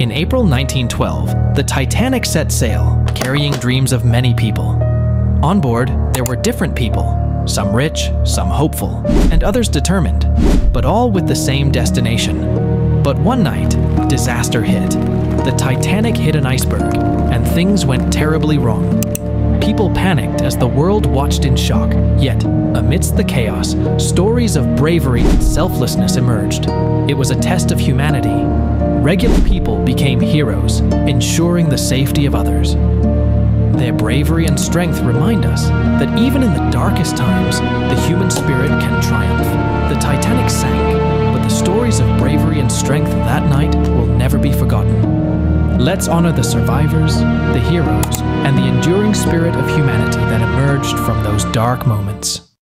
In April 1912, the Titanic set sail, carrying dreams of many people. On board, there were different people, some rich, some hopeful, and others determined, but all with the same destination. But one night, disaster hit. The Titanic hit an iceberg, and things went terribly wrong. People panicked as the world watched in shock, yet, amidst the chaos, stories of bravery and selflessness emerged. It was a test of humanity. Regular people became heroes, ensuring the safety of others. Their bravery and strength remind us that even in the darkest times, the Let's honor the survivors, the heroes, and the enduring spirit of humanity that emerged from those dark moments.